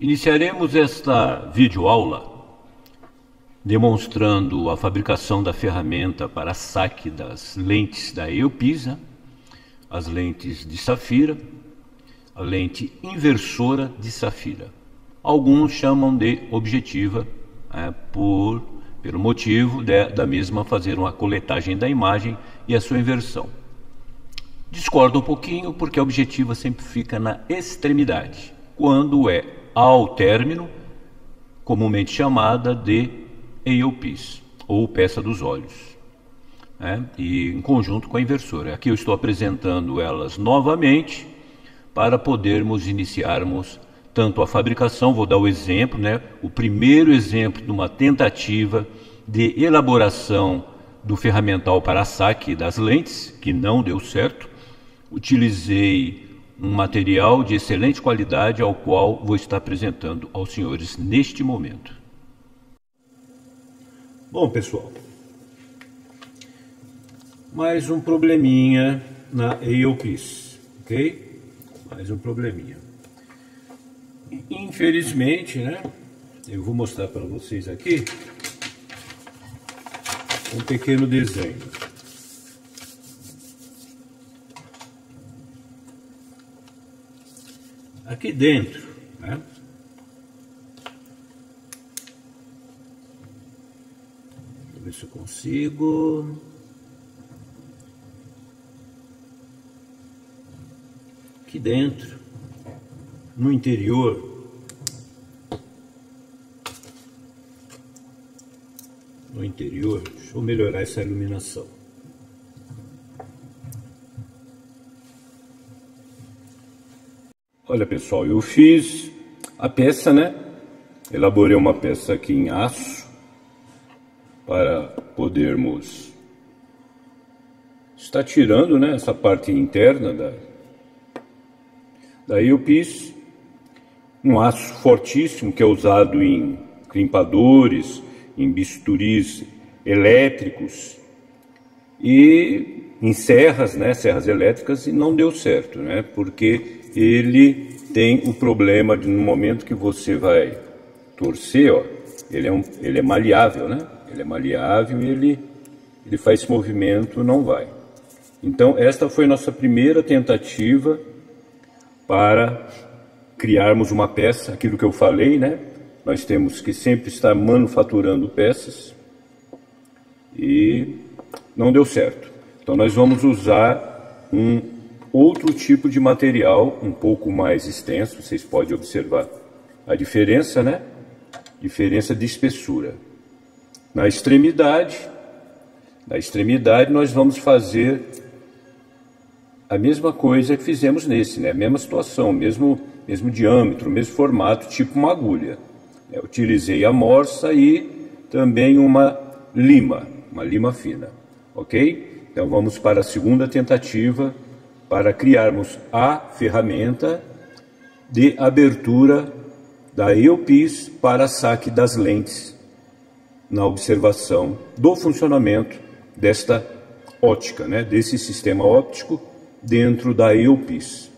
Iniciaremos esta videoaula demonstrando a fabricação da ferramenta para saque das lentes da Eupisa, as lentes de safira, a lente inversora de safira. Alguns chamam de objetiva, é, por, pelo motivo de, da mesma fazer uma coletagem da imagem e a sua inversão. Discordo um pouquinho porque a objetiva sempre fica na extremidade, quando é ao término, comumente chamada de EOPs, ou peça dos olhos, né? e em conjunto com a inversora. Aqui eu estou apresentando elas novamente para podermos iniciarmos tanto a fabricação, vou dar o exemplo, né? o primeiro exemplo de uma tentativa de elaboração do ferramental para saque das lentes, que não deu certo. Utilizei um material de excelente qualidade ao qual vou estar apresentando aos senhores neste momento. Bom, pessoal, mais um probleminha na EOPIS, ok? Mais um probleminha. Infelizmente, né, eu vou mostrar para vocês aqui um pequeno desenho. Aqui dentro, né, ver se eu consigo. Aqui dentro, no interior, no interior, deixa eu melhorar essa iluminação. Olha pessoal, eu fiz a peça, né? Elaborei uma peça aqui em aço para podermos estar tirando né, essa parte interna da, da EUPIS, um aço fortíssimo que é usado em crimpadores, em bisturis elétricos e em serras, né, serras elétricas, e não deu certo, né, porque ele tem o problema de no momento que você vai torcer, ó, ele é, um, ele é maleável, né? Ele é maleável e ele, ele faz esse movimento, não vai. Então, esta foi nossa primeira tentativa para criarmos uma peça, aquilo que eu falei, né? Nós temos que sempre estar manufaturando peças e não deu certo. Então, nós vamos usar um outro tipo de material, um pouco mais extenso, vocês podem observar a diferença, né? Diferença de espessura. Na extremidade, na extremidade nós vamos fazer a mesma coisa que fizemos nesse, né? Mesma situação, mesmo, mesmo diâmetro, mesmo formato, tipo uma agulha. Eu utilizei a morsa e também uma lima, uma lima fina, ok? Então vamos para a segunda tentativa para criarmos a ferramenta de abertura da EOPIS para saque das lentes na observação do funcionamento desta ótica, né, desse sistema óptico dentro da EUPIS.